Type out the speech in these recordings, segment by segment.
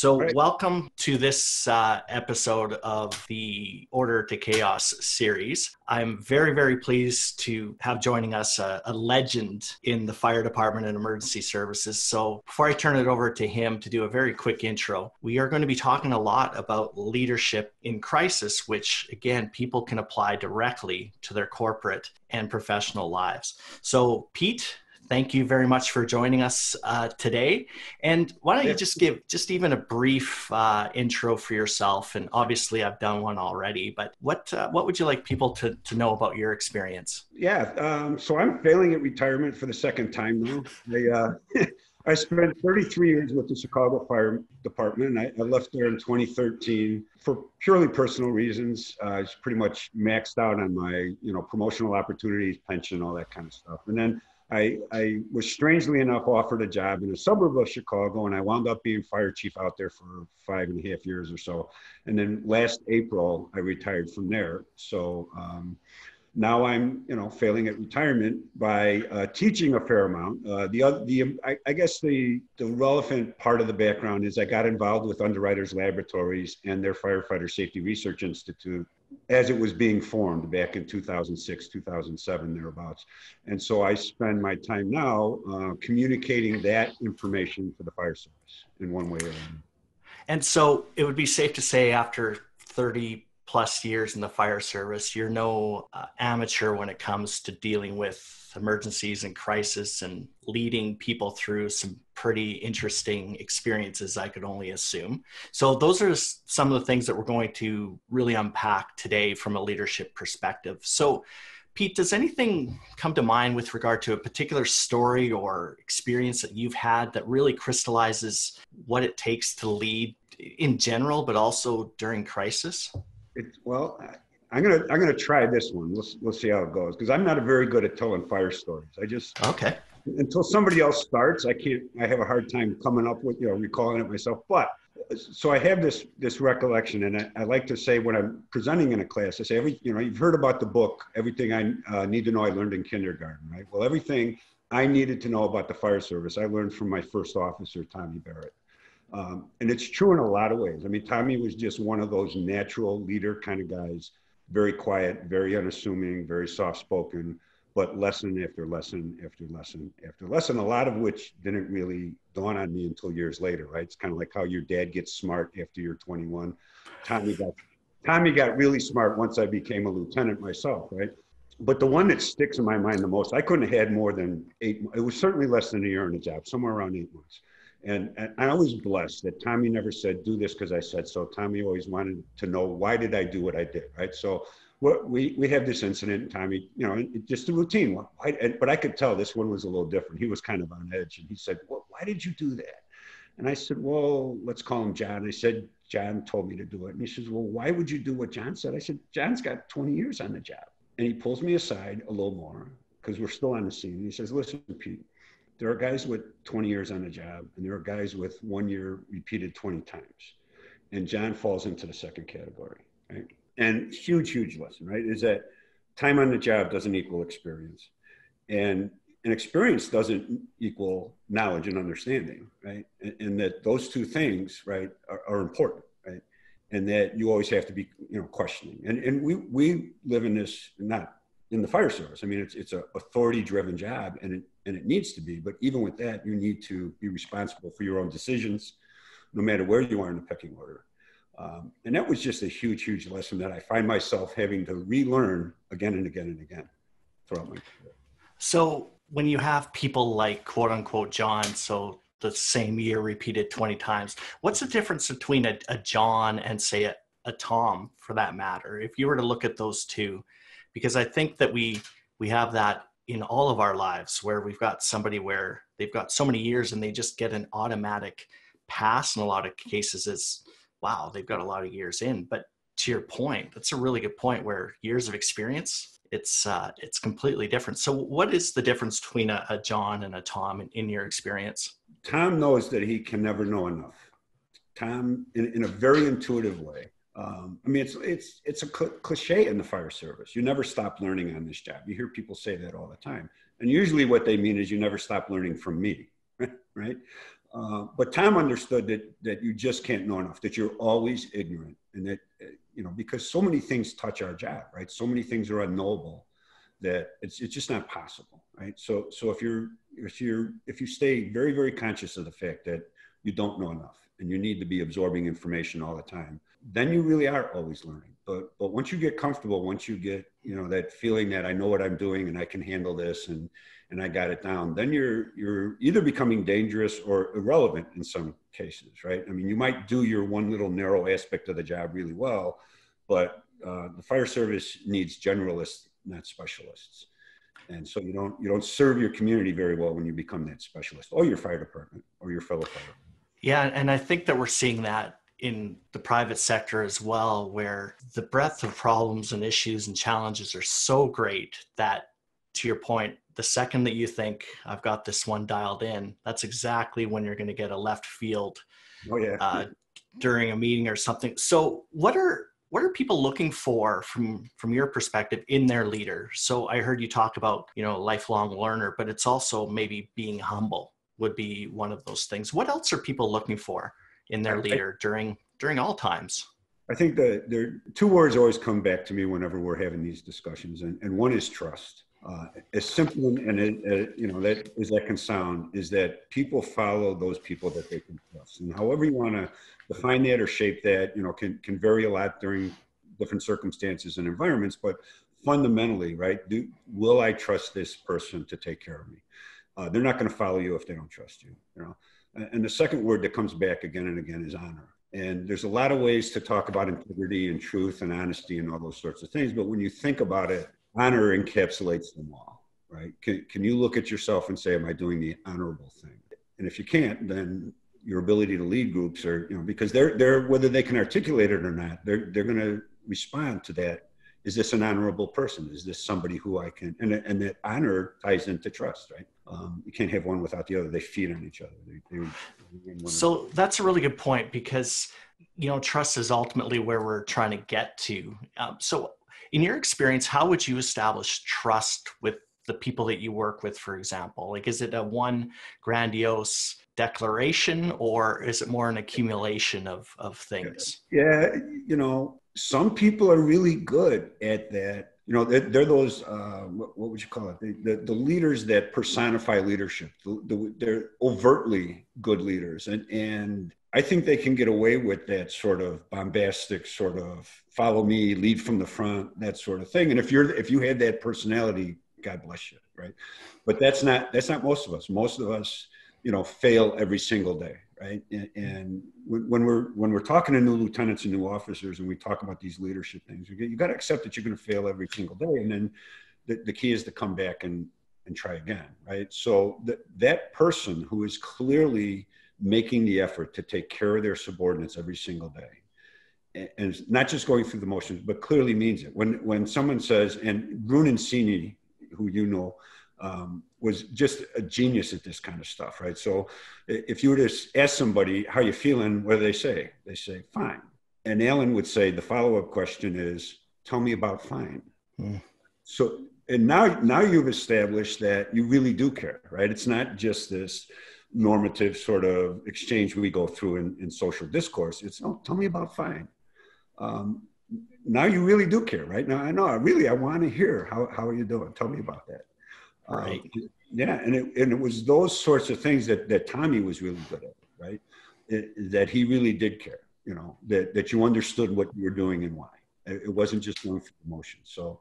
So, right. welcome to this uh, episode of the Order to Chaos series. I'm very, very pleased to have joining us a, a, legend in the fire department and emergency services. So, before I turn it over to him to do a very quick intro, we are going to be talking a lot about leadership in crisis, which again, people can apply directly to their corporate and professional lives. So, Pete, thank you very much for joining us uh, today. And why don't you just give just even a brief uh, intro for yourself? And obviously, I've done one already, but what uh, what would you like people to, to know about your experience? Yeah, um, so I'm failing at retirement for the second time now. I, uh, I spent 33 years with the Chicago Fire Department. I, I left there in 2013 for purely personal reasons. Uh, I was pretty much maxed out on my, you know, promotional opportunities, pension, all that kind of stuff. And then I, I was strangely enough offered a job in a suburb of Chicago, and I wound up being fire chief out there for five and a half years or so. And then last April, I retired from there. So um, now I'm, you know, failing at retirement by uh, teaching a fair amount. Uh, the the I, I, guess the the relevant part of the background is I got involved with Underwriters Laboratories and their Firefighter Safety Research Institute as it was being formed back in 2006, 2007, thereabouts. And so I spend my time now uh, communicating that information to the fire service in one way or another. And so it would be safe to say after 30 plus years in the fire service, you're no uh, amateur when it comes to dealing with emergencies and crisis and leading people through some pretty interesting experiences, I could only assume. So, those are some of the things that we're going to really unpack today from a leadership perspective. So, Pete, does anything come to mind with regard to a particular story or experience that you've had that really crystallizes what it takes to lead in general, but also during crisis? It, well, I'm gonna I'm gonna try this one. Let's we'll see how it goes because I'm not a very good at telling fire stories. I just okay until somebody else starts. I can't. I have a hard time coming up with you know recalling it myself. But so I have this this recollection, and I, I like to say when I'm presenting in a class, I say every you know you've heard about the book, everything I uh, need to know. I learned in kindergarten, right? Well, everything I needed to know about the fire service, I learned from my first officer, Tommy Barrett. Um, and it's true in a lot of ways. I mean, Tommy was just one of those natural leader kind of guys, very quiet, very unassuming, very soft spoken, but lesson after lesson after lesson after lesson, a lot of which didn't really dawn on me until years later, right? It's kind of like how your dad gets smart after you're 21. Tommy got, Tommy got really smart once I became a lieutenant myself, right? But the one that sticks in my mind the most, I couldn't have had more than eight, it was certainly less than a year in a job, somewhere around eight months and, and I was blessed that Tommy never said, do this because I said so. Tommy always wanted to know, why did I do what I did, right? So what, we, we have this incident, and Tommy, you know, just a routine. Why, but I could tell this one was a little different. He was kind of on edge, and he said, well, why did you do that? And I said, well, let's call him John. I said, John told me to do it. And he says, well, why would you do what John said? I said, John's got 20 years on the job. And he pulls me aside a little more because we're still on the scene. He says, listen, Pete, there are guys with 20 years on the job, and there are guys with one year repeated 20 times. And John falls into the second category, right? And huge, huge lesson, right? Is that time on the job doesn't equal experience. And and experience doesn't equal knowledge and understanding, right? And, and that those two things, right, are, are, important, right? And that you always have to be, you know, questioning. And and we we live in this not in the fire service. I mean, it's it's a authority driven job, and it and it needs to be. But even with that, you need to be responsible for your own decisions, no matter where you are in the pecking order. Um, and that was just a huge, huge lesson that I find myself having to relearn again and again and again throughout my career. So when you have people like quote unquote John, so the same year repeated 20 times, what's the difference between a, a John and say a, a Tom for that matter? If you were to look at those two, because I think that we we have that in all of our lives where we've got somebody where they've got so many years and they just get an automatic pass in a lot of cases is wow they've got a lot of years in. But to your point that's a really good point where years of experience it's uh, it's completely different. So what is the difference between a, a john and a tom in, in, your experience? Tom knows that he can never know enough. Tom in, in a very intuitive way um, I mean, it's it's it's a cl- cliche in the fire service. You never stop learning on this job. You hear people say that all the time, and usually what they mean is you never stop learning from me, right? Uh, but Tom understood that that you just can't know enough, that you're always ignorant, and that uh, you know because so many things touch our job, right? So many things are unknowable that it's it's just not possible, right? So so if you're if you're if you stay very very conscious of the fact that you don't know enough and you need to be absorbing information all the time, then you really are always learning. But but once you get comfortable, once you get you know that feeling that I know what I'm doing and I can handle this and and I got it down, then you're you're either becoming dangerous or irrelevant in some cases, right? I mean, you might do your one little narrow aspect of the job really well, but uh, the fire service needs generalists, not specialists. And so you don't you don't serve your community very well when you become that specialist, or your fire department, or your fellow fire. Yeah, and I think that we're seeing that in the private sector as well, where the breadth of problems and issues and challenges are so great that, to your point, the second that you think I've got this one dialed in, that's exactly when you're going to get a left field oh, yeah. uh, during a meeting or something. So, what are what are people looking for from from your perspective in their leader? So, I heard you talk about you know lifelong learner, but it's also maybe being humble would be one of those things. What else are people looking for in their leader during during all times? I think that there two words always come back to me whenever we're having these discussions, and, and one is trust. Uh, as simple and it, uh, you know that as that can sound, is that people follow those people that they can trust, and however you want to define that or shape that, you know, can can vary a lot during different circumstances and environments. But fundamentally, right? Do will I trust this person to take care of me? Uh, they're not going to follow you if they don't trust you. You know, and the second word that comes back again and again is honor. And there's a lot of ways to talk about integrity and truth and honesty and all those sorts of things. But when you think about it, honor encapsulates them all, right? Can, can you look at yourself and say, am I doing the honorable thing? And if you can't, then your ability to lead groups are, you know, because they're, they're whether they can articulate it or not, they're, they're going to respond to that. Is this an honorable person? Is this somebody who I can, and, and that honor ties into trust, right? Um, you can't have one without the other. They feed on each other. They, they, so that's a really good point because, you know, trust is ultimately where we're trying to get to. Um, so in your experience, how would you establish trust with the people that you work with, for example? Like, is it a one grandiose declaration or is it more an accumulation of, of things? Yeah, you know, some people are really good at that. You know, they're, they're those, uh, what, what, would you call it? The, the, the leaders that personify leadership. The, the, they're overtly good leaders. And, and I think they can get away with that sort of bombastic sort of follow me, lead from the front, that sort of thing. And if you're if you had that personality, God bless you, right? But that's not that's not most of us. Most of us, you know, fail every single day, right? And, and when we're when we're talking to new lieutenants and new officers, and we talk about these leadership things, you, you got to accept that you're going to fail every single day, and then the, the key is to come back and and try again, right? So that that person who is clearly making the effort to take care of their subordinates every single day and not just going through the motions, but clearly means it. When when someone says, and Brunacini, who you know, um, was just a genius at this kind of stuff, right? So if you were to ask somebody how you feeling, what do they say? They say fine. And Alan would say the follow-up question is, tell me about fine. Mm. So and now now you've established that you really do care, right? It's not just this normative sort of exchange we go through in, in social discourse. It's, oh, tell me about fine. Um, now you really do care, right? Now I know, I really, I want to hear how, how are you doing? Tell me about that. Um, right. yeah. And it, and it was those sorts of things that, that Tommy was really good at, right? It, that he really did care, you know, that, that you understood what you were doing and why. It, wasn't just going for the motions. So,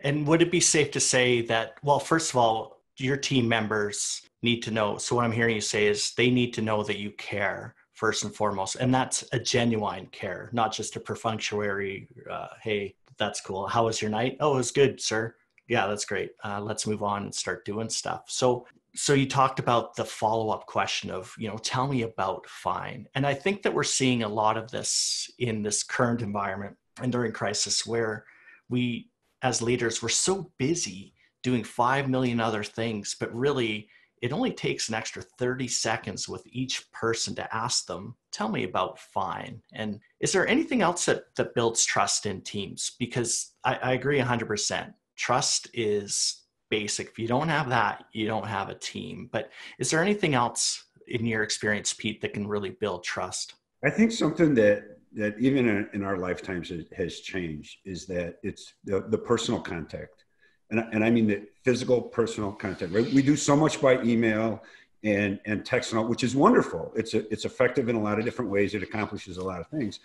and would it be safe to say that, well, first of all, your team members need to know. So what I'm hearing you say is they need to know that you care first and foremost, and that's a genuine care, not just a perfunctory. Uh, hey, that's cool. How was your night? Oh, it was good, sir. Yeah, that's great. Uh, let's move on and start doing stuff. So, so you talked about the follow-up question of, you know, tell me about fine. And I think that we're seeing a lot of this in this current environment and during crisis, where we, as leaders, we're so busy doing five million other things, but really it only takes an extra 30 seconds with each person to ask them, tell me about fine. And is there anything else that, that builds trust in teams? Because I, I agree 100%. Trust is basic. If you don't have that, you don't have a team. But is there anything else in your experience, Pete, that can really build trust? I think something that that even in, our lifetimes has changed is that it's the, the personal contact. And, and I mean the physical personal contact. Right? We do so much by email and, and text and all, which is wonderful. It's, a, it's effective in a lot of different ways. It accomplishes a lot of things.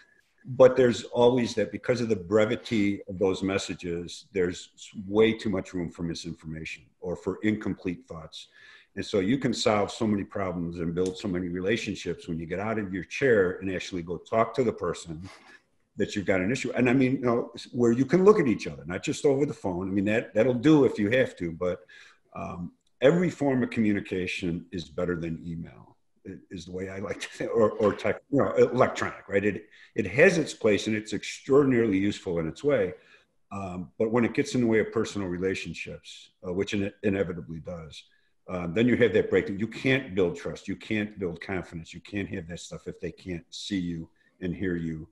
But there's always that because of the brevity of those messages, there's way too much room for misinformation or for incomplete thoughts. And so you can solve so many problems and build so many relationships when you get out of your chair and actually go talk to the person that you've got an issue. And I mean, you know, where you can look at each other, not just over the phone. I mean, that that'll do if you have to, but um, every form of communication is better than email. Is the way I like to think, or, or tech, you know, electronic, right? It it has its place and it's extraordinarily useful in its way. Um, but when it gets in the way of personal relationships, uh, which it inevitably does, um, then you have that breakdown. You can't build trust. You can't build confidence. You can't have that stuff if they can't see you and hear you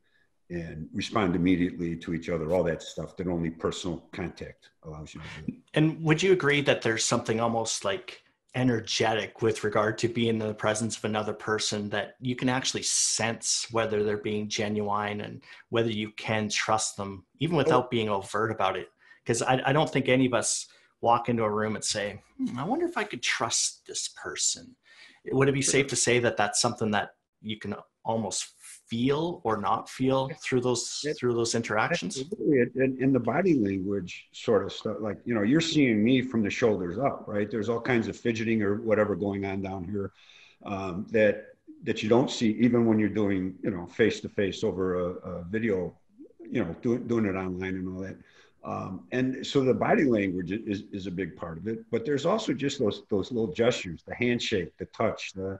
and respond immediately to each other, all that stuff that only personal contact allows you to do. And would you agree that there's something almost like energetic with regard to being in the presence of another person that you can actually sense whether they're being genuine and whether you can trust them, even without being overt about it? Because I, I don't think any of us walk into a room and say, hmm, I wonder if I could trust this person. Would it be safe to say that that's something that you can almost feel or not feel through those through those interactions? Absolutely. And in the body language sort of stuff, like you know, you're seeing me from the shoulders up, right? There's all kinds of fidgeting or whatever going on down here um, that that you don't see even when you're doing you know face to face over a, a video, you know, doing doing it online and all that. Um, and so the body language is, is a big part of it, but there's also just those, those little gestures, the handshake, the touch, the,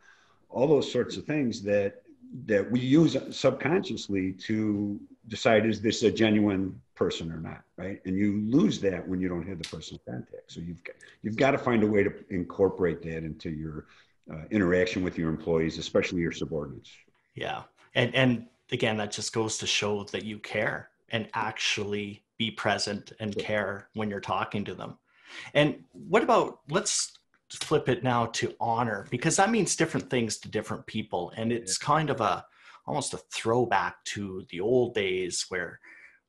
all those sorts of things that, that we use subconsciously to decide, is this a genuine person or not? Right. And you lose that when you don't have the personal contact. So you've got, you've got to find a way to incorporate that into your uh, interaction with your employees, especially your subordinates. Yeah. And, and again, that just goes to show that you care and actually be present and care when you're talking to them. And what about let's flip it now to honor because that means different things to different people and it's kind of a almost a throwback to the old days where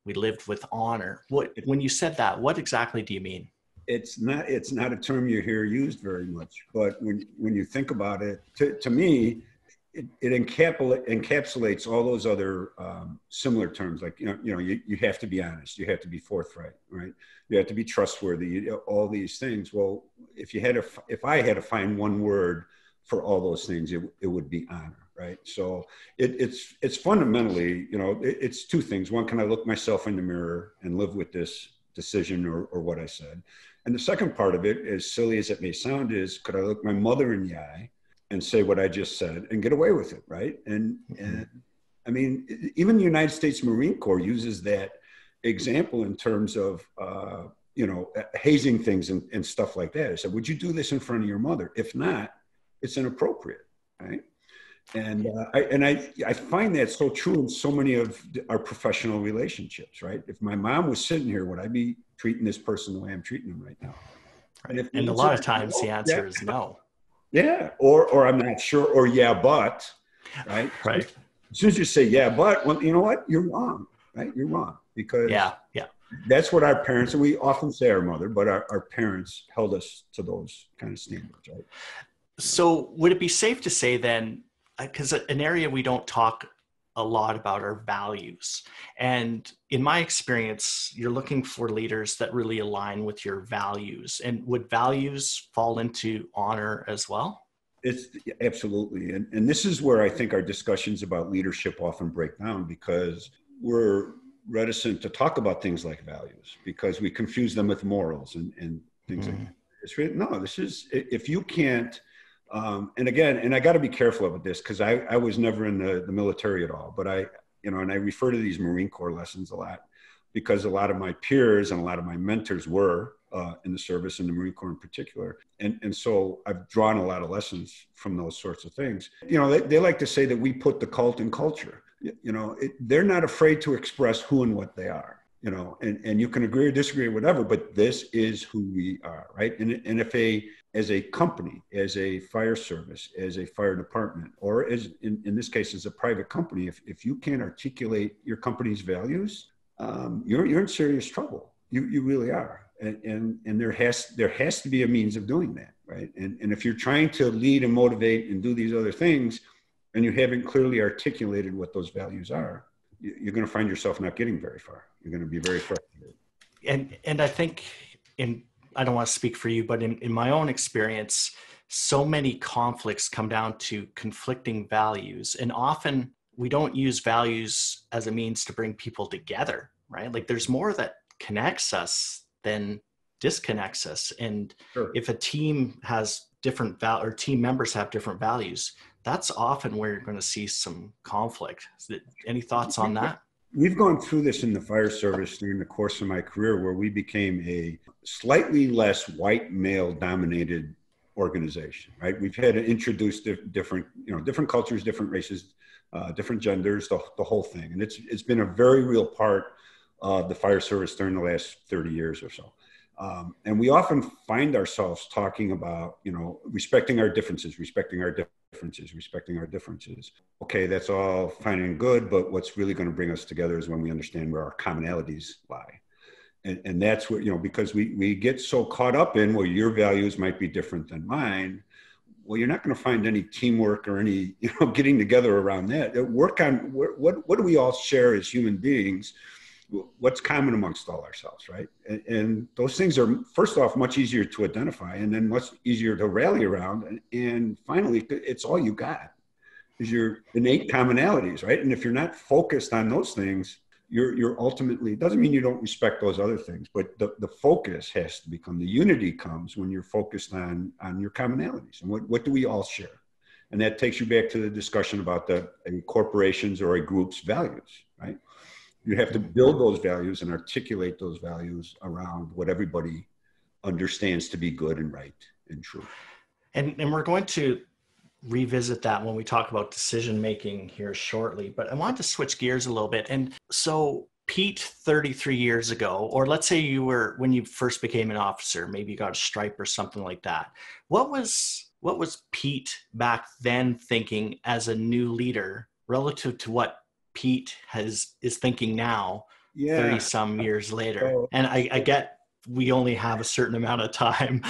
we lived with honor. What when you said that, what exactly do you mean? It's not it's not a term you hear used very much, but when when you think about it, to, to me, it, it encapsulates all those other um, similar terms like you know you know you, you have to be honest you have to be forthright right? You have to be trustworthy you, all these things. Well if you had to if i had to find one word for all those things it, it would be honor right? So it, it's it's fundamentally you know it, it's two things. One can i look myself in the mirror and live with this decision or, or what i said? And the second part of it as silly as it may sound is could i look my mother in the eye and say what I just said and get away with it, right? And, mm-hmm. and I mean, even the United States Marine Corps uses that example in terms of, uh, you know, hazing things and, and stuff like that. I said, would you do this in front of your mother? If not, it's inappropriate, right? And uh, I and I I find that so true in so many of our professional relationships, right? If my mom was sitting here, would I be treating this person the way I'm treating them right now? Right. And, and a lot of times the answer yeah. is no. Yeah, or or I'm not sure, or yeah, but, right? Right. As soon as you say yeah, but, well, you know what? You're wrong, right? You're wrong because yeah, yeah. That's what our parents, and we often say our mother, but our, our parents held us to those kind of standards, right? So, would it be safe to say then, because uh, an area we don't talk a lot about our values. And in my experience, you're looking for leaders that really align with your values. And would values fall into honor as well? It's absolutely. And, and this is where I think our discussions about leadership often break down because we're reticent to talk about things like values because we confuse them with morals and, and things mm-hmm. like that. It's really, no, this is, if you can't um, and again, and I got to be careful about this because I, I was never in the, the military at all, but I, you know, and I refer to these Marine Corps lessons a lot because a lot of my peers and a lot of my mentors were uh, in the service in the Marine Corps in particular. And, and so I've drawn a lot of lessons from those sorts of things. You know, they, they like to say that we put the cult in culture. You know, it, they're not afraid to express who and what they are. You know, and, and you can agree or disagree or whatever, but this is who we are, right? And, and if a, as a company, as a fire service, as a fire department, or as in, in this case, as a private company, if, if you can't articulate your company's values, um, you're, you're in serious trouble. You, you really are. And, and, and there has, there has to be a means of doing that, right? And, and if you're trying to lead and motivate and do these other things, and you haven't clearly articulated what those values are, you're going to find yourself not getting very far. You're going to be very frustrated. And and I think in I don't want to speak for you, but in, in my own experience, so many conflicts come down to conflicting values, and often we don't use values as a means to bring people together, right? Like there's more that connects us than disconnects us. And sure. if a team has different val or team members have different values, that's often where you're going to see some conflict. Any thoughts on that? We've gone through this in the fire service during the course of my career where we became a slightly less white male dominated organization, right? We've had to introduce different, you know, different cultures, different races, uh, different genders, the, the whole thing. And it's, it's been a very real part of the fire service during the last 30 years or so. Um, and we often find ourselves talking about, you know, respecting our differences, respecting our differences, respecting our differences. Okay, that's all fine and good, but what's really going to bring us together is when we understand where our commonalities lie. And, and that's what, you know, because we, we get so caught up in, well, your values might be different than mine. Well, you're not going to find any teamwork or any, you know, getting together around that. Work on what, what, what do we all share as human beings? What's common amongst all ourselves, right? And, and, those things are first off much easier to identify, and then much easier to rally around. And, and finally, it's all you got is your innate commonalities, right? And if you're not focused on those things, you're you're ultimately doesn't mean you don't respect those other things, but the, the focus has to become the unity comes when you're focused on on your commonalities and what what do we all share, and that takes you back to the discussion about the corporations or a group's values, right? You have to build those values and articulate those values around what everybody understands to be good and right and true. And, and we're going to revisit that when we talk about decision making here shortly. But I want to switch gears a little bit. And so, Pete, 33 years ago, or let's say you were when you first became an officer, maybe you got a stripe or something like that. What was what was Pete back then thinking as a new leader relative to what Pete has is thinking now, yeah. 30 some years later. and I, I get we only have a certain amount of time.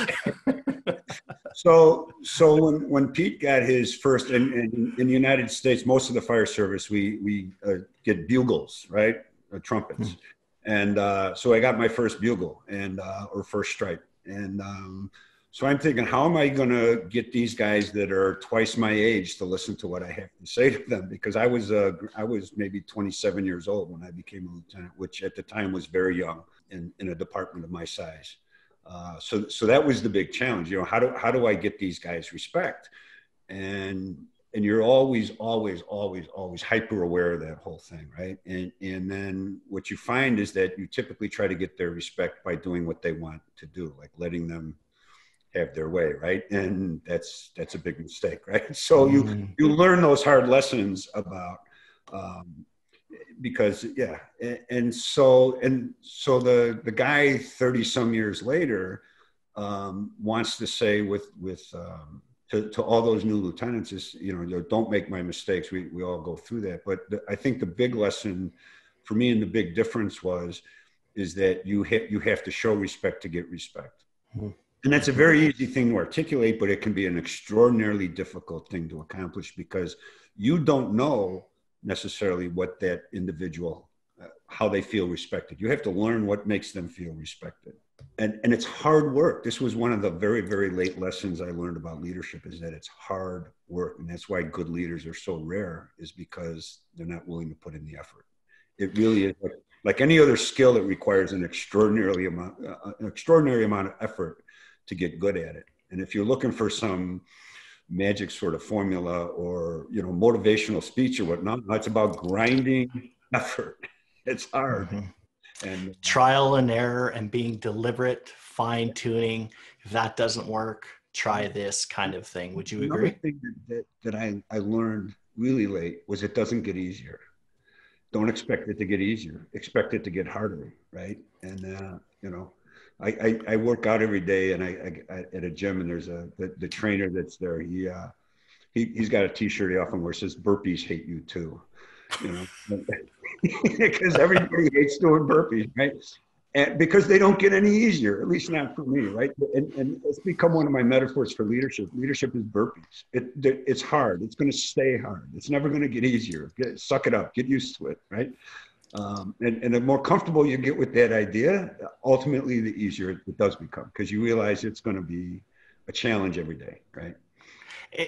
so so when, when Pete got his first in, in, in, the United States, most of the fire service we we uh, get bugles, right? Uh, trumpets. Mm. And uh, so I got my first bugle and uh, or first stripe. And um, so I'm thinking, how am I going to get these guys that are twice my age to listen to what I have to say to them? Because I was uh, I was maybe 27 years old when I became a lieutenant, which at the time was very young in, in a department of my size. Uh, so so that was the big challenge. You know, how do how do I get these guys respect? And and you're always always always always hyper aware of that whole thing right and and then what you find is that you typically try to get their respect by doing what they want to do like letting them have their way, right? And that's that's a big mistake, right? So you mm-hmm. you learn those hard lessons about um, because yeah, and, and, so and so the the guy thirty some years later um, wants to say with with um, to, to all those new lieutenants is you know don't make my mistakes. We we all go through that, but the, I think the big lesson for me and the big difference was is that you ha- you have to show respect to get respect. Mm-hmm and that's a very easy thing to articulate, but it can be an extraordinarily difficult thing to accomplish because you don't know necessarily what that individual, uh, how they feel respected. You have to learn what makes them feel respected. And, and it's hard work. This was one of the very, very late lessons I learned about leadership is that it's hard work. And that's why good leaders are so rare is because they're not willing to put in the effort. It really is like, like any other skill, it requires an extraordinarily amount, uh, an extraordinary amount of effort to get good at it. And if you're looking for some magic sort of formula or you know motivational speech or whatnot, it's about grinding effort. It's hard. Mm-hmm. And trial and error and being deliberate, fine tuning. If that doesn't work, try this kind of thing. Would you agree? Another thing that, that, that I, I learned really late was it doesn't get easier. don't expect it to get easier. Expect it to get harder, right? And uh, you know, I, I, I work out every day, and I, I, at a gym, and there's a the, the trainer that's there. He uh, he he's got a T-shirt he often wears says "Burpees hate you too," you know, because everybody hates doing burpees, right? and because they don't get any easier, at least not for me, right? And, and it's become one of my metaphors for leadership. Leadership is burpees. It, it's hard. It's going to stay hard. It's never going to get easier. Get, suck it up. Get used to it, right? Um, and, and the more comfortable you get with that idea, ultimately the easier it does become because you realize it's going to be a challenge every day, right?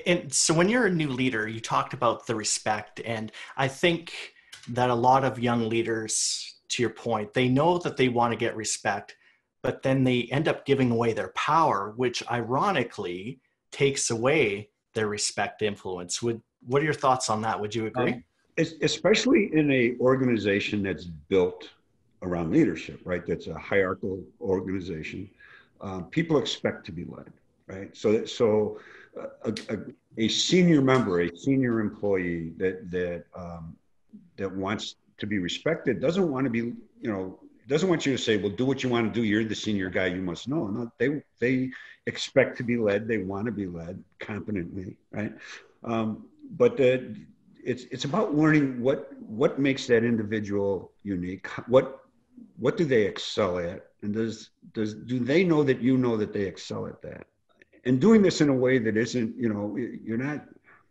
And so when you're a new leader, you talked about the respect, and I think that a lot of young leaders to your point, they know that they want to get respect, but then they end up giving away their power, which ironically takes away their respect influence. Would what are your thoughts on that? Would you agree? Um, especially in a organization that's built around leadership, right? That's a hierarchical organization. Um, people expect to be led, right? So, so uh, a, a, a, senior member, a senior employee that that um, that wants to be respected doesn't want to be, you know, doesn't want you to say, well, do what you want to do. You're the senior guy. You must know. No, they, they expect to be led. They want to be led competently. Right. Um, but the, it's, it's about learning what, what makes that individual unique. What, what do they excel at? And does, does, do they know that you know that they excel at that? And doing this in a way that isn't, you know, you're not,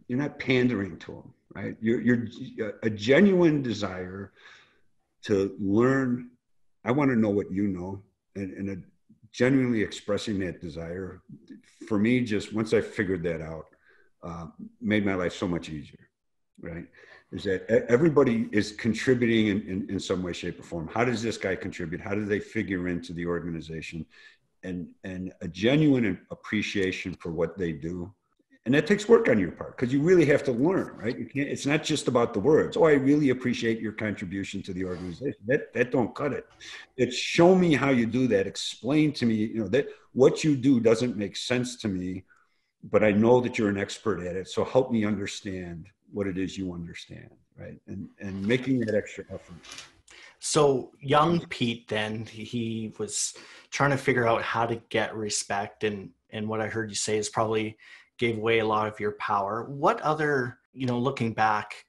you're not pandering to them right? You're, you're a genuine desire to learn. I want to know what you know, and, and a, genuinely expressing that desire. For me, just once I figured that out, uh, made my life so much easier, right? Is that everybody is contributing in, in, in some way, shape, or form. How does this guy contribute? How do they figure into the organization? And, and a genuine appreciation for what they do and that takes work on your part because you really have to learn right you can't it's not just about the words oh i really appreciate your contribution to the organization that that don't cut it it's show me how you do that explain to me you know that what you do doesn't make sense to me but i know that you're an expert at it so help me understand what it is you understand right and and making that extra effort so young pete then he was trying to figure out how to get respect and and what i heard you say is probably gave away a lot of your power. What other, you know, looking back,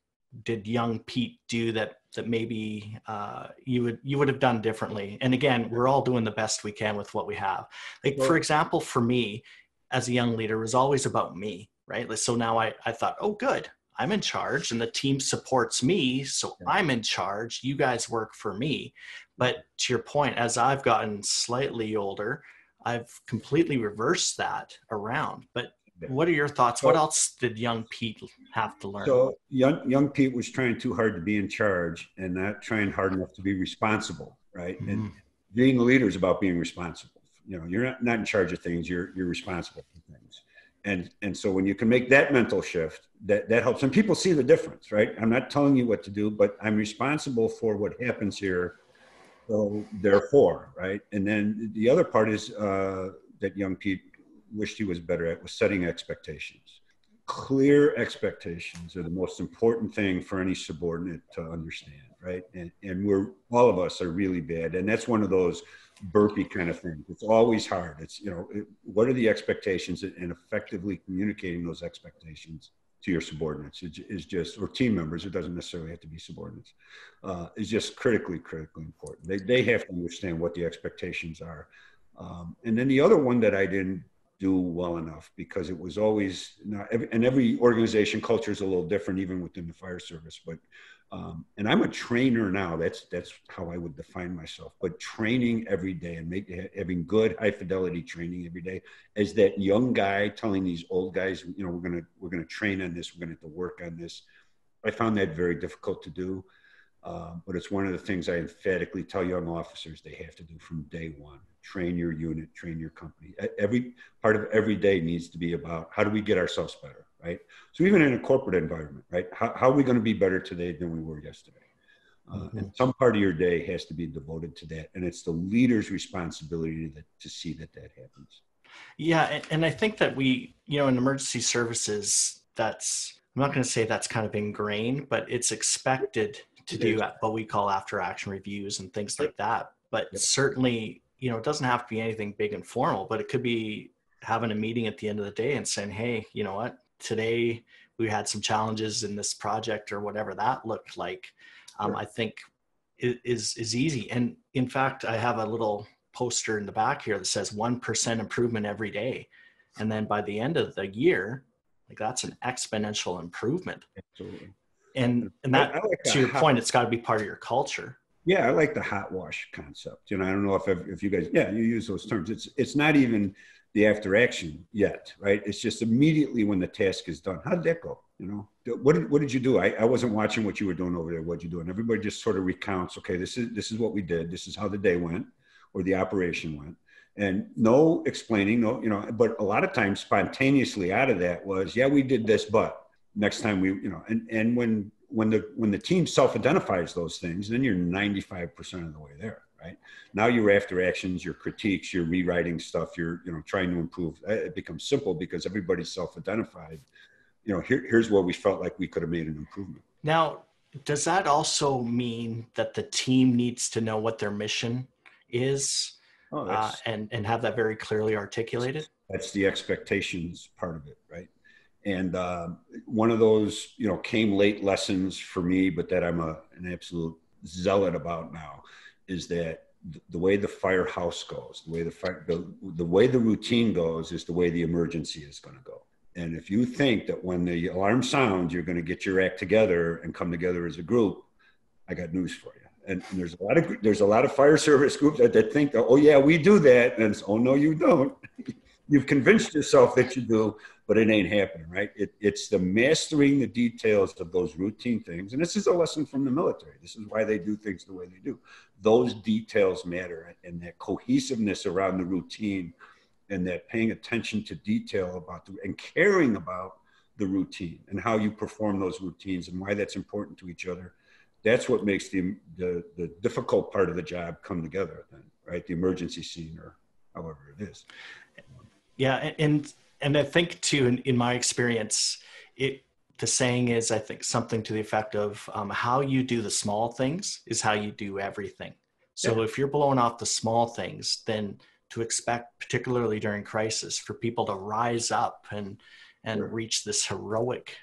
did young Pete do that that maybe uh, you would you would have done differently? And again, we're all doing the best we can with what we have. Like for example, for me, as a young leader, was always about me, right? So now I I thought, oh, good, I'm in charge, and the team supports me, so I'm in charge. You guys work for me. But to your point, as I've gotten slightly older, I've completely reversed that around. But what are your thoughts? So, what else did young Pete have to learn? So young young Pete was trying too hard to be in charge and not trying hard enough to be responsible, right? Mm-hmm. And being a leader is about being responsible. You know, you're not, not in charge of things, you're you're responsible for things. And and so when you can make that mental shift, that that helps. And people see the difference, right? I'm not telling you what to do, but I'm responsible for what happens here. So therefore, right? And then the other part is uh, that young Pete wished he was better at was setting expectations. Clear expectations are the most important thing for any subordinate to understand, right? And, and we're all of us are really bad, and that's one of those burpee kind of things. It's always hard. It's you know, it, what are the expectations, and effectively communicating those expectations to your subordinates is just or team members. It doesn't necessarily have to be subordinates. Uh, is just critically, critically important. They they have to understand what the expectations are. Um, and then the other one that I didn't do well enough because it was always not every, and every organization culture is a little different even within the fire service but um, and i'm a trainer now. That's that's how i would define myself. But training every day and make, having good high fidelity training every day as that young guy telling these old guys you know we're gonna we're gonna train on this. We're gonna have to work on this. I found that very difficult to do. Um, but it's one of the things I emphatically tell young officers they have to do from day one. Train your unit, train your company. Every part of every day needs to be about how do we get ourselves better, right? So even in a corporate environment, right? How, how are we going to be better today than we were yesterday? Uh, mm-hmm. And some part of your day has to be devoted to that, and it's the leader's responsibility to, to see that that happens. Yeah, and, and I think that we, you know, in emergency services, that's I'm not going to say that's kind of ingrained, but it's expected to do what we call after action reviews and things like that. But yep. certainly, you know, it doesn't have to be anything big and formal, but it could be having a meeting at the end of the day and saying, hey, you know what, today we had some challenges in this project or whatever that looked like. Um, sure. I think is is easy. And in fact, I have a little poster in the back here that says 1% improvement every day. And then by the end of the year, like that's an exponential improvement. Absolutely. And and that like to your hot, point, it's got to be part of your culture. Yeah, I like the hot wash concept. You know, I don't know if if you guys, yeah, you use those terms. It's it's not even the after action yet, right? It's just immediately when the task is done. How did that go? You know, what did what did you do? I, I wasn't watching what you were doing over there. What you doing? Everybody just sort of recounts. Okay, this is this is what we did. This is how the day went, or the operation went and no explaining no you know but a lot of times spontaneously out of that was yeah we did this but next time we you know and and when when the when the team self-identifies those things then you're 95% of the way there right now you're after actions your critiques you're rewriting stuff you're you know trying to improve it becomes simple because everybody's self-identified you know here, here's where we felt like we could have made an improvement now does that also mean that the team needs to know what their mission is oh, uh, and and have that very clearly articulated. That's the expectations part of it, right? And uh, one of those, you know, came late lessons for me, but that I'm a an absolute zealot about now, is that the way the firehouse goes, the way the fire, the, the way the routine goes, is the way the emergency is going to go. And if you think that when the alarm sounds, you're going to get your act together and come together as a group, I got news for you. And, and, there's a lot of there's a lot of fire service groups that, that think that, oh yeah we do that. And it's oh no you don't. You've convinced yourself that you do but it ain't happening right? It, it's the mastering the details of those routine things. And this is a lesson from the military. This is why they do things the way they do those details matter and that cohesiveness around the routine and that paying attention to detail about the and caring about the routine and how you perform those routines and why that's important to each other that's what makes the, the, the difficult part of the job come together then right? The emergency scene or however it is. Yeah and and i think too in, in my experience it the saying is i think something to the effect of um, how you do the small things is how you do everything so yeah. if you're blowing off the small things then to expect particularly during crisis for people to rise up and and sure. reach this heroic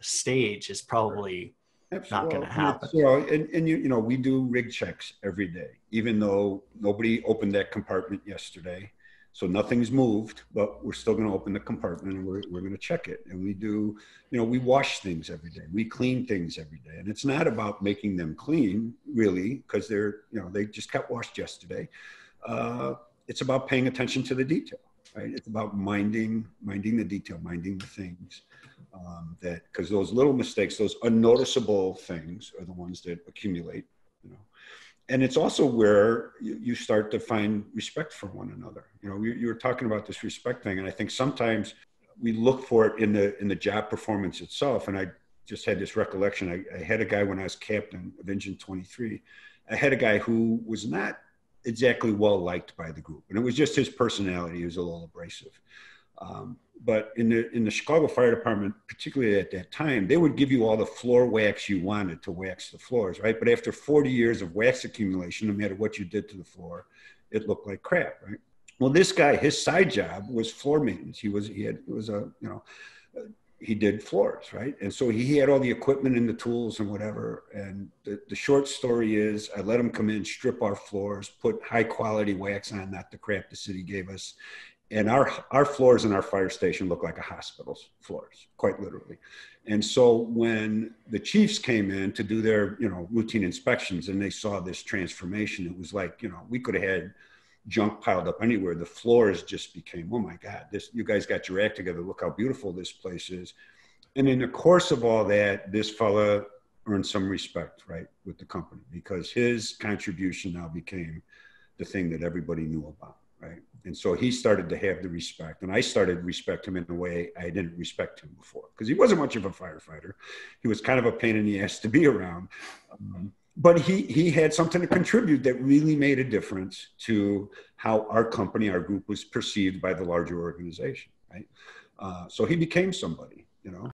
stage is probably Absolutely. not going to happen. Know, and, and you, you know, we do rig checks every day, even though nobody opened that compartment yesterday. So nothing's moved, but we're still going to open the compartment and we're, we're going to check it. And we do, you know, we wash things every day. We clean things every day. And it's not about making them clean, really, because they're, you know, they just got washed yesterday. Uh, it's about paying attention to the detail, right? It's about minding, minding the detail, minding the things um, that because those little mistakes, those unnoticeable things, are the ones that accumulate. And it's also where you, start to find respect for one another. You know, you were talking about this respect thing, and I think sometimes we look for it in the in the job performance itself. And I just had this recollection. I, I had a guy when I was captain of Engine 23. I had a guy who was not exactly well liked by the group, and it was just his personality. He was a little abrasive. Um, but in the in the Chicago Fire Department, particularly at that time, they would give you all the floor wax you wanted to wax the floors, right? But after 40 years of wax accumulation, no matter what you did to the floor, it looked like crap, right? Well, this guy, his side job was floor maintenance. He was he had it was a you know he did floors, right? And so he had all the equipment and the tools and whatever. And the, the short story is, I let him come in, strip our floors, put high quality wax on, not the crap the city gave us, and our our floors in our fire station look like a hospital's floors quite literally. And so when the chiefs came in to do their you know routine inspections and they saw this transformation it was like you know we could have had junk piled up anywhere. The floors just became oh my god this you guys got your act together. Look how beautiful this place is. And in the course of all that this fella earned some respect right with the company because his contribution now became the thing that everybody knew about right? And so he started to have the respect, and I started to respect him in a way I didn't respect him before because he wasn't much of a firefighter. He was kind of a pain in the ass to be around, um, but he he had something to contribute that really made a difference to how our company, our group, was perceived by the larger organization, right? Uh, so he became somebody, you know.